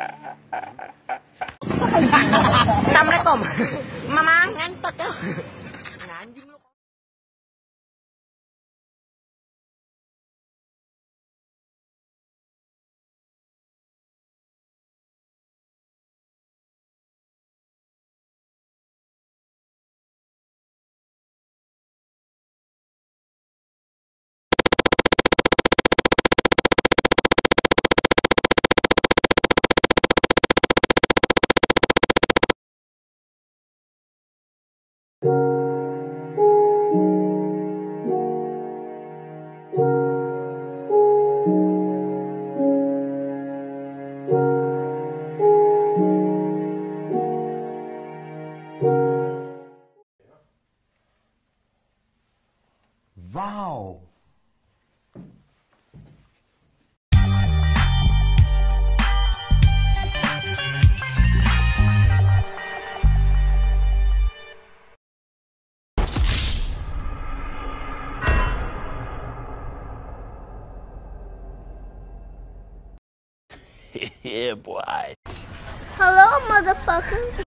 Assalamualaikum. Mamang ngantuk ซ้ำเลยผมมามางั้นตัดเด้อ Wow! yeah, boy. Hello, motherfucker.